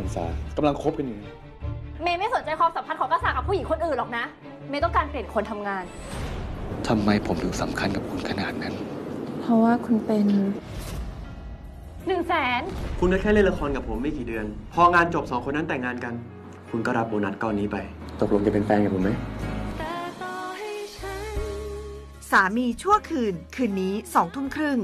พรรษากำลังคบกันอยู่เมย์ไม่สนใจความสัมพันธ์ของกษัตริย์กับผู้หญิงคนอื่นหรอกนะ เมย์ต้องการเปลี่ยนคนทำงาน ทำไมผมถึงสำคัญกับคุณขนาดนั้น เพราะว่าคุณเป็นหนึ่งแสนคุณก็แค่เล่นละครกับผมไม่กี่เดือน พองานจบสองคนนั้นแต่งงานกัน คุณก็รับโบนัสก้อนนี้ไป ตกลงจะเป็นแฟนกับผมไหม สามีชั่วคืน คืนนี้สองทุ่มครึ่ง